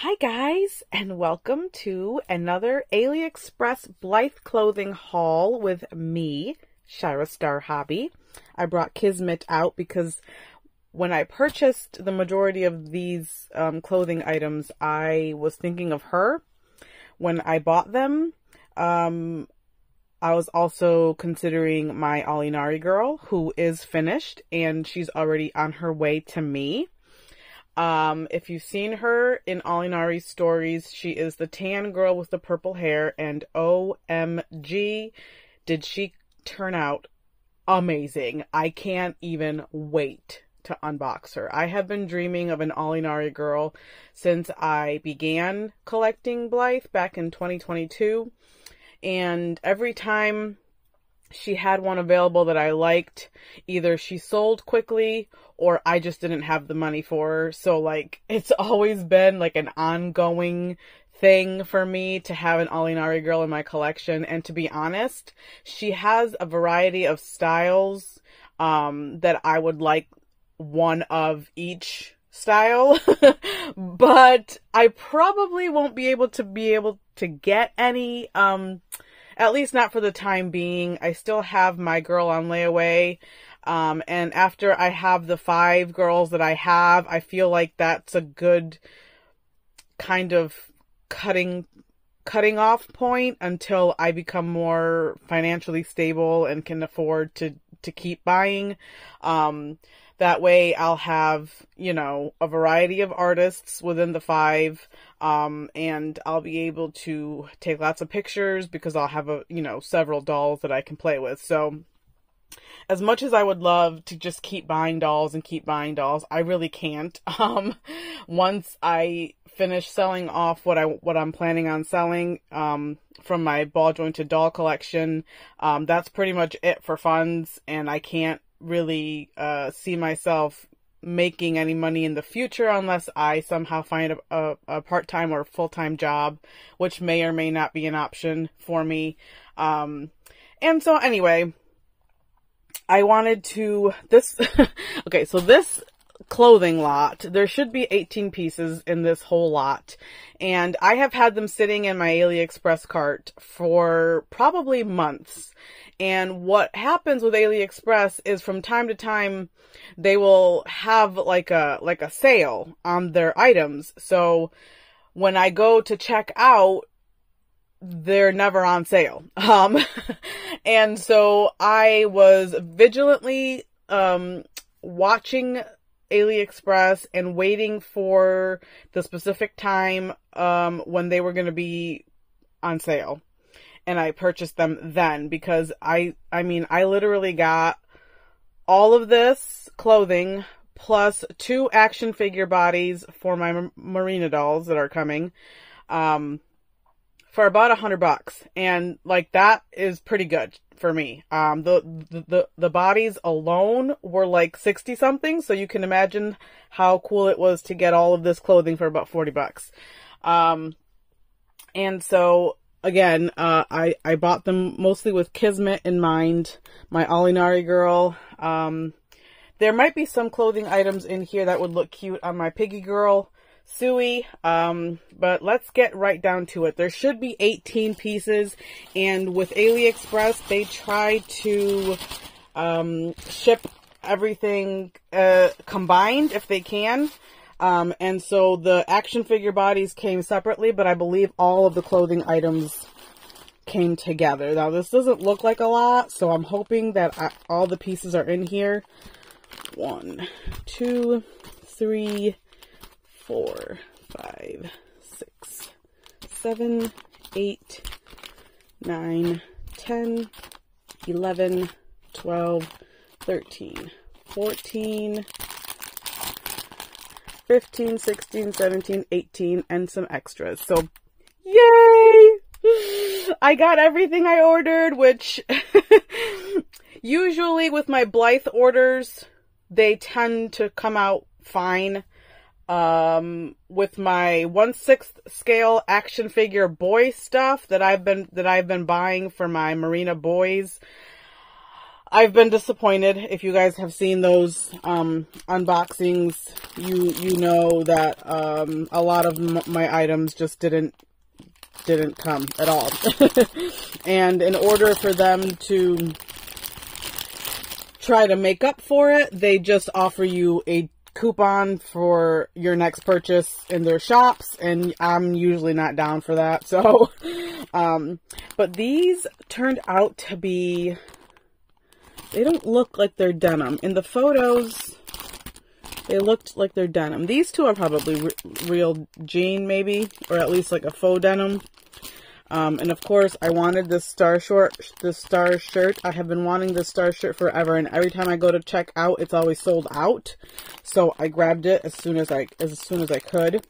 Hi guys, and welcome to another AliExpress Blythe clothing haul with me, Shaira Star Hobby. I brought Kismet out because when I purchased the majority of these um, clothing items, I was thinking of her. When I bought them, um, I was also considering my Alinari girl, who is finished, and she's already on her way to me. Um, if you've seen her in Alinari's stories, she is the tan girl with the purple hair, and OMG, did she turn out amazing. I can't even wait to unbox her. I have been dreaming of an Alinari girl since I began collecting Blythe back in 2022. And every time she had one available that I liked. Either she sold quickly or I just didn't have the money for her. So like it's always been like an ongoing thing for me to have an Alinari girl in my collection. And to be honest, she has a variety of styles um, that I would like one of each style, but I probably won't be able to be able to get any um at least not for the time being. I still have my girl on layaway. Um, and after I have the five girls that I have, I feel like that's a good kind of cutting cutting off point until I become more financially stable and can afford to to keep buying. Um, that way I'll have, you know, a variety of artists within the five. Um, and I'll be able to take lots of pictures because I'll have a, you know, several dolls that I can play with. So as much as I would love to just keep buying dolls and keep buying dolls, I really can't. Um, once I finish selling off what I what I'm planning on selling um, from my ball jointed doll collection, um, that's pretty much it for funds, and I can't really uh, see myself making any money in the future unless I somehow find a, a, a part time or full time job, which may or may not be an option for me. Um, and so, anyway, I wanted to this. okay, so this clothing lot. There should be 18 pieces in this whole lot. And I have had them sitting in my AliExpress cart for probably months. And what happens with AliExpress is from time to time they will have like a like a sale on their items. So when I go to check out they're never on sale. Um and so I was vigilantly um watching AliExpress and waiting for the specific time um, when they were going to be on sale. And I purchased them then because I, I mean, I literally got all of this clothing plus two action figure bodies for my Marina dolls that are coming. Um, for about a hundred bucks. And like that is pretty good for me. Um, the, the, the, the bodies alone were like 60 something. So you can imagine how cool it was to get all of this clothing for about 40 bucks. Um, and so again, uh, I, I bought them mostly with Kismet in mind, my Alinari girl. Um, there might be some clothing items in here that would look cute on my Piggy girl. Sui. Um, but let's get right down to it. There should be 18 pieces, and with AliExpress, they try to um, ship everything uh, combined if they can. Um, and so the action figure bodies came separately, but I believe all of the clothing items came together. Now, this doesn't look like a lot, so I'm hoping that I, all the pieces are in here. One, two, three, four, five, six, seven, eight, nine, ten, eleven, twelve, thirteen, fourteen, fifteen, sixteen, seventeen, eighteen, and some extras. So, yay! I got everything I ordered, which usually with my Blythe orders, they tend to come out fine um with my one sixth scale action figure boy stuff that I've been that I've been buying for my Marina boys. I've been disappointed. If you guys have seen those um, unboxings, you you know that um, a lot of my items just didn't didn't come at all. and in order for them to try to make up for it, they just offer you a coupon for your next purchase in their shops and I'm usually not down for that. So, um, but these turned out to be, they don't look like they're denim. In the photos, they looked like they're denim. These two are probably re real jean maybe, or at least like a faux denim. Um, and of course, I wanted this star short, this star shirt. I have been wanting this star shirt forever, and every time I go to check out, it's always sold out. So I grabbed it as soon as I as soon as I could.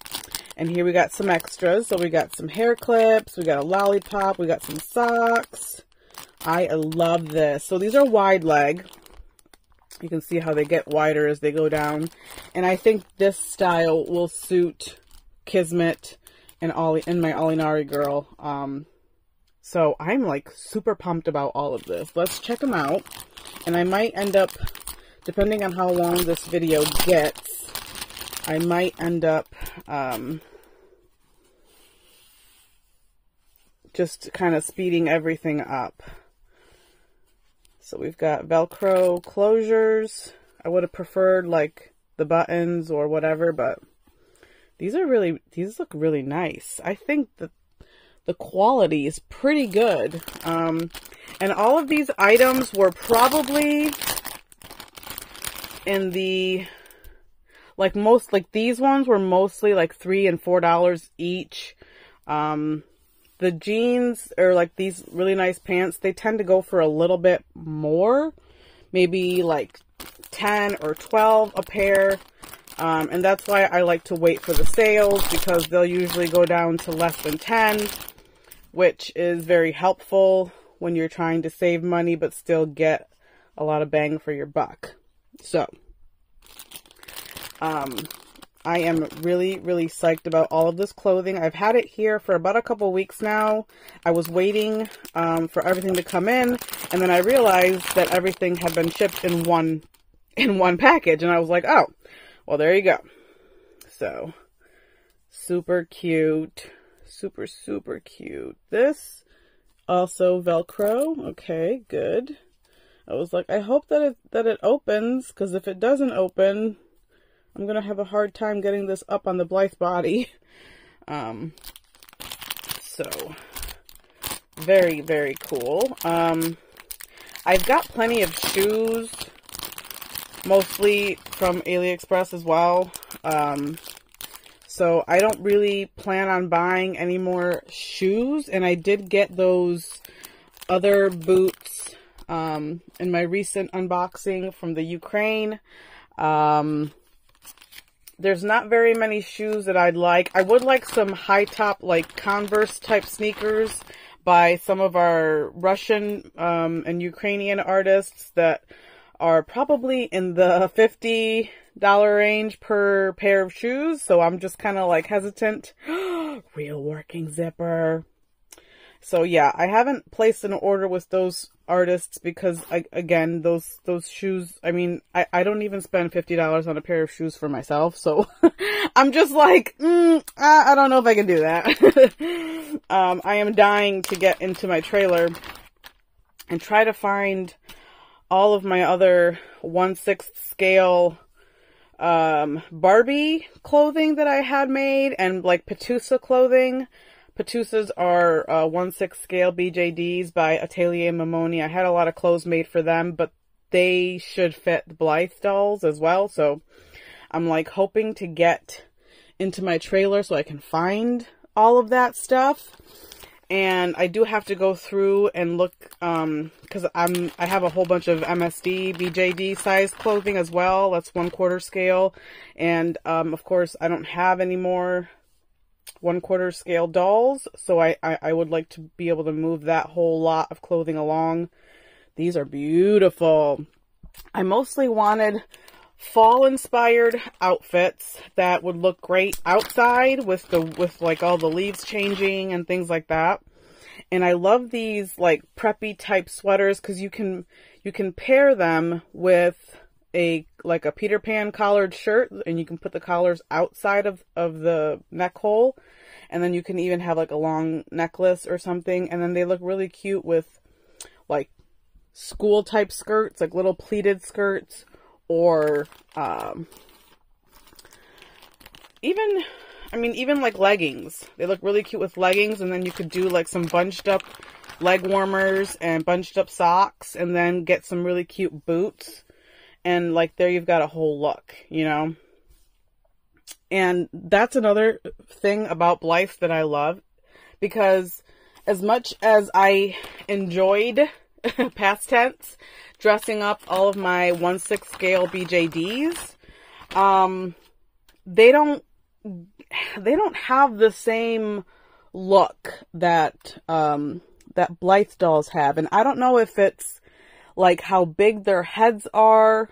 And here we got some extras. So we got some hair clips, we got a lollipop, we got some socks. I love this. So these are wide leg. You can see how they get wider as they go down. And I think this style will suit Kismet and Ollie and my Alinari girl. Um, so I'm like super pumped about all of this. Let's check them out. And I might end up, depending on how long this video gets, I might end up um, just kind of speeding everything up. So we've got Velcro closures. I would have preferred like the buttons or whatever, but these are really, these look really nice. I think that the quality is pretty good. Um, and all of these items were probably in the, like most, like these ones were mostly like three and four dollars each. Um, the jeans or like these really nice pants, they tend to go for a little bit more, maybe like 10 or 12 a pair. Um, and that's why I like to wait for the sales because they'll usually go down to less than 10, which is very helpful when you're trying to save money but still get a lot of bang for your buck. So, um, I am really, really psyched about all of this clothing. I've had it here for about a couple weeks now. I was waiting um, for everything to come in, and then I realized that everything had been shipped in one in one package, and I was like, oh, well, there you go. So, super cute. Super, super cute. This, also Velcro. Okay, good. I was like, I hope that it, that it opens, because if it doesn't open, I'm going to have a hard time getting this up on the Blythe body. Um, so, very, very cool. Um, I've got plenty of shoes mostly from AliExpress as well. Um, so I don't really plan on buying any more shoes. And I did get those other boots um, in my recent unboxing from the Ukraine. Um, there's not very many shoes that I'd like. I would like some high top, like Converse type sneakers by some of our Russian um, and Ukrainian artists that are probably in the $50 range per pair of shoes. So I'm just kind of like hesitant. Real working zipper. So yeah, I haven't placed an order with those artists because I, again, those, those shoes, I mean, I, I don't even spend $50 on a pair of shoes for myself. So I'm just like, mm, I, I don't know if I can do that. um, I am dying to get into my trailer and try to find all of my other 1 6th scale um, Barbie clothing that I had made and like Patusa clothing. Patusas are uh, 1 6 scale BJDs by Atelier Mamoni. I had a lot of clothes made for them, but they should fit the Blythe dolls as well. So I'm like hoping to get into my trailer so I can find all of that stuff and I do have to go through and look um because I'm I have a whole bunch of MSD BJD size clothing as well. That's one quarter scale. And um of course I don't have any more one quarter scale dolls. So I, I I would like to be able to move that whole lot of clothing along. These are beautiful. I mostly wanted fall inspired outfits that would look great outside with the with like all the leaves changing and things like that. And I love these like preppy type sweaters because you can you can pair them with a like a Peter Pan collared shirt and you can put the collars outside of, of the neck hole. And then you can even have like a long necklace or something. And then they look really cute with like school type skirts like little pleated skirts or um, even I mean even like leggings they look really cute with leggings and then you could do like some bunched up leg warmers and bunched up socks and then get some really cute boots and like there you've got a whole look, you know. And that's another thing about Blythe that I love because as much as I enjoyed past tense dressing up all of my 1 6 scale BJDs, um, they don't they don't have the same look that um, that Blythe dolls have, and I don't know if it's like how big their heads are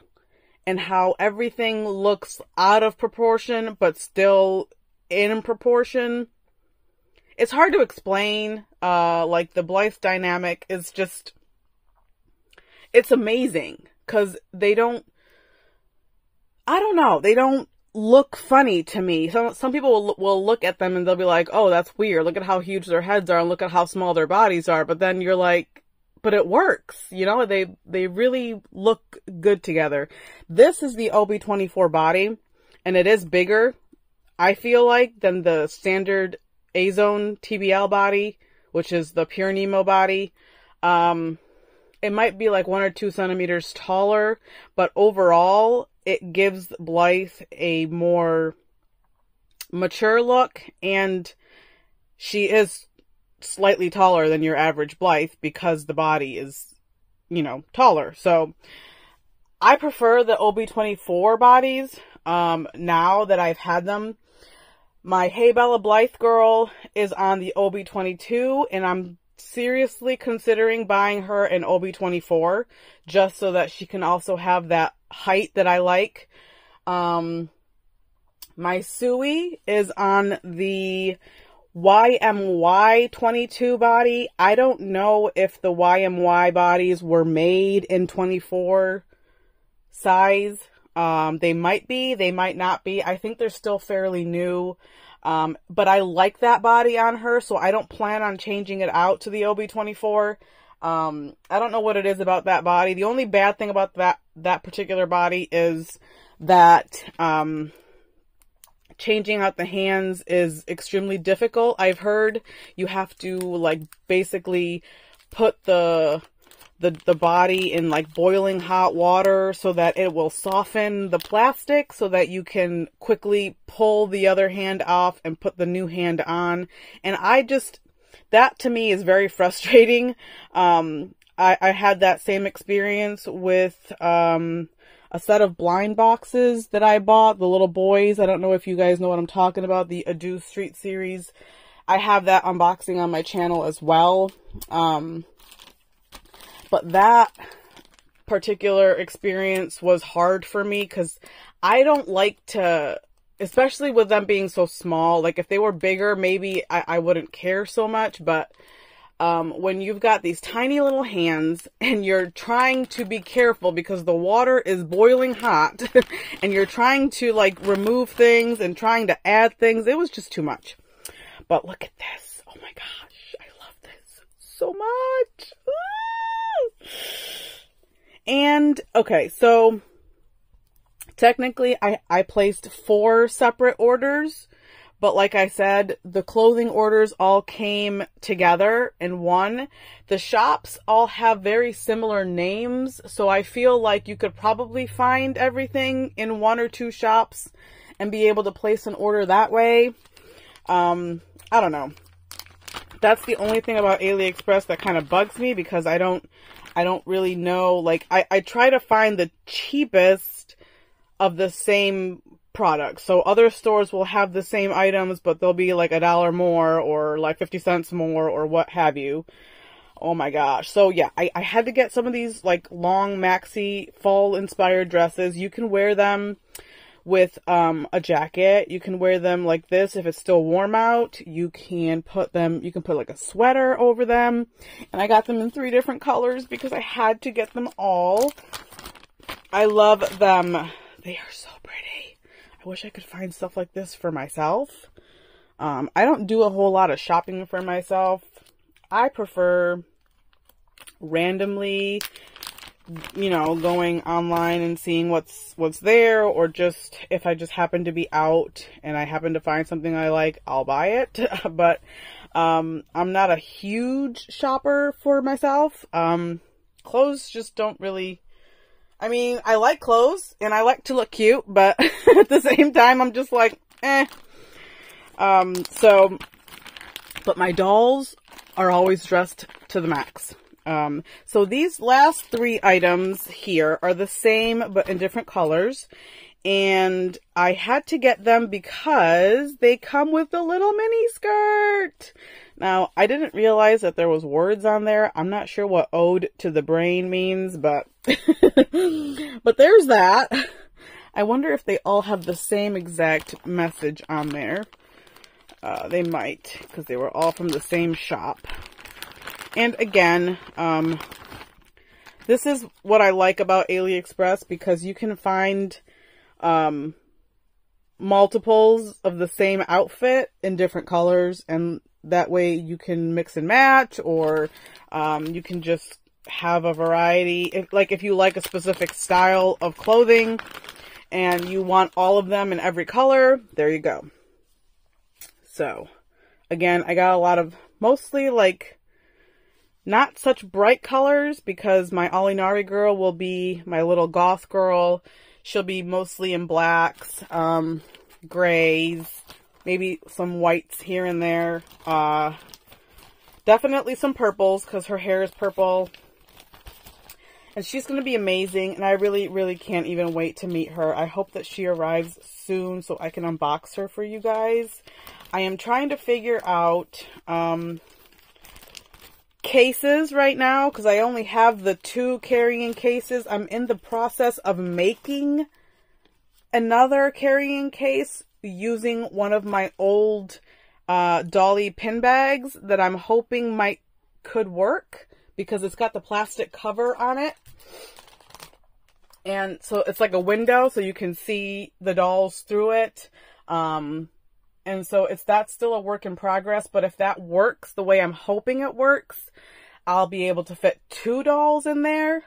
and how everything looks out of proportion but still in proportion. It's hard to explain. Uh, like the Blythe dynamic is just, it's amazing because they don't, I don't know, they don't look funny to me. Some some people will, will look at them and they'll be like, "Oh, that's weird. Look at how huge their heads are and look at how small their bodies are." But then you're like, but it works. You know, they they really look good together. This is the OB24 body, and it is bigger, I feel like, than the standard A-Zone TBL body, which is the Pure Neemo body. Um, it might be like one or two centimeters taller, but overall, it gives Blythe a more mature look, and she is slightly taller than your average Blythe because the body is, you know, taller. So I prefer the OB24 bodies um, now that I've had them. My Hey Bella Blythe girl is on the OB22 and I'm seriously considering buying her an OB24 just so that she can also have that height that I like. Um, my Sui is on the YMY 22 body. I don't know if the YMY bodies were made in 24 size. Um, they might be, they might not be. I think they're still fairly new. Um, but I like that body on her, so I don't plan on changing it out to the OB24. Um, I don't know what it is about that body. The only bad thing about that, that particular body is that, um, changing out the hands is extremely difficult. I've heard you have to like basically put the the the body in like boiling hot water so that it will soften the plastic so that you can quickly pull the other hand off and put the new hand on. And I just that to me is very frustrating. Um I, I had that same experience with um a set of blind boxes that I bought, the little boys. I don't know if you guys know what I'm talking about, the Ado Street series. I have that unboxing on my channel as well. Um, but that particular experience was hard for me because I don't like to, especially with them being so small. Like if they were bigger, maybe I, I wouldn't care so much, but um, when you've got these tiny little hands and you're trying to be careful because the water is boiling hot and you're trying to like remove things and trying to add things, it was just too much. But look at this. Oh my gosh. I love this so much. And okay, so technically I, I placed four separate orders but like I said, the clothing orders all came together in one. The shops all have very similar names, so I feel like you could probably find everything in one or two shops and be able to place an order that way. Um, I don't know. That's the only thing about AliExpress that kind of bugs me because I don't, I don't really know. Like, I, I try to find the cheapest of the same products. So other stores will have the same items, but they'll be like a dollar more or like 50 cents more or what have you. Oh my gosh. So yeah, I, I had to get some of these like long maxi fall inspired dresses. You can wear them with um, a jacket. You can wear them like this if it's still warm out. You can put them, you can put like a sweater over them. And I got them in three different colors because I had to get them all. I love them. They are so pretty. I wish I could find stuff like this for myself. Um, I don't do a whole lot of shopping for myself. I prefer randomly you know, going online and seeing what's what's there or just if I just happen to be out and I happen to find something I like, I'll buy it. but um I'm not a huge shopper for myself. Um clothes just don't really I mean, I like clothes and I like to look cute, but at the same time I'm just like, eh. Um so but my dolls are always dressed to the max. Um, so these last three items here are the same, but in different colors. And I had to get them because they come with the little mini skirt. Now, I didn't realize that there was words on there. I'm not sure what ode to the brain means, but, but there's that. I wonder if they all have the same exact message on there. Uh, they might, because they were all from the same shop. And again, um, this is what I like about AliExpress because you can find um, multiples of the same outfit in different colors and that way you can mix and match or um, you can just have a variety. If, like if you like a specific style of clothing and you want all of them in every color, there you go. So again, I got a lot of mostly like not such bright colors because my Alinari girl will be my little goth girl. She'll be mostly in blacks, um, grays, maybe some whites here and there. Uh, definitely some purples because her hair is purple. And she's going to be amazing. And I really, really can't even wait to meet her. I hope that she arrives soon so I can unbox her for you guys. I am trying to figure out, um, cases right now because I only have the two carrying cases. I'm in the process of making another carrying case using one of my old uh, Dolly pin bags that I'm hoping might could work because it's got the plastic cover on it. And so it's like a window so you can see the dolls through it. Um, and so it's that's still a work in progress, but if that works the way I'm hoping it works, I'll be able to fit two dolls in there.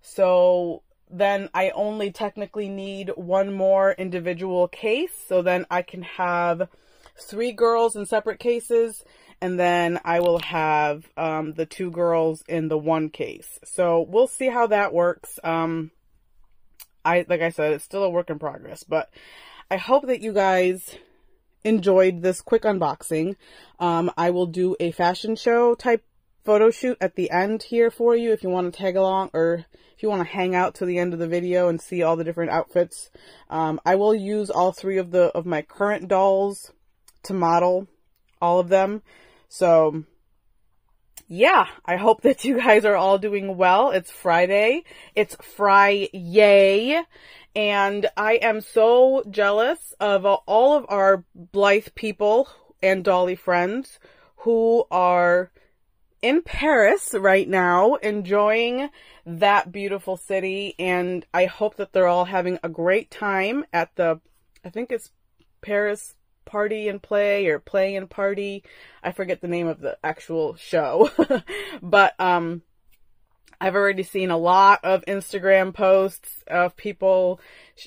So then I only technically need one more individual case. So then I can have three girls in separate cases and then I will have um, the two girls in the one case. So we'll see how that works. Um, I like I said, it's still a work in progress, but I hope that you guys enjoyed this quick unboxing. Um, I will do a fashion show type photo shoot at the end here for you if you want to tag along or if you want to hang out to the end of the video and see all the different outfits. Um, I will use all three of the of my current dolls to model all of them. So yeah, I hope that you guys are all doing well. It's Friday. It's Fry-yay. And I am so jealous of all of our Blythe people and Dolly friends who are in Paris right now, enjoying that beautiful city. And I hope that they're all having a great time at the, I think it's Paris Party and Play or Play and Party. I forget the name of the actual show. but, um, I've already seen a lot of Instagram posts of people,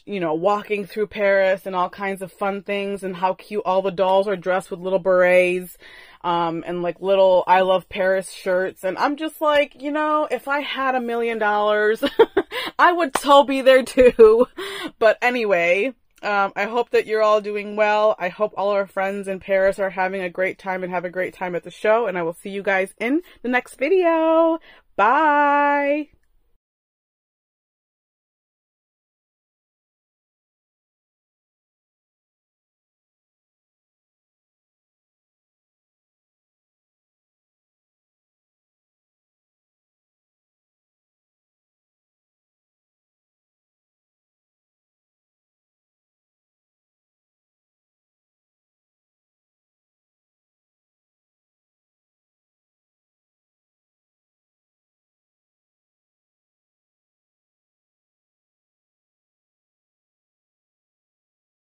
you know, walking through Paris and all kinds of fun things and how cute all the dolls are dressed with little berets um, and like little I love Paris shirts. And I'm just like, you know, if I had a million dollars, I would so be there too. But anyway, um, I hope that you're all doing well. I hope all our friends in Paris are having a great time and have a great time at the show. And I will see you guys in the next video. Bye.